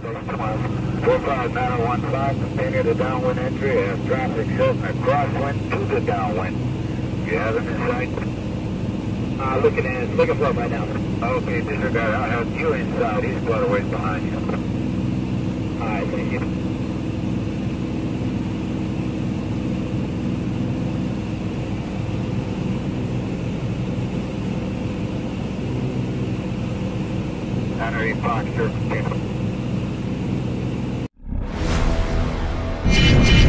4515, continue the downwind entry, have traffic setting a crosswind to the downwind. You have them in sight? Uh, looking at, looking for right now. Okay, disregard, I'll have you inside, he's quite a ways behind you. Alright, thank you. Henry Fox, sir. Continue.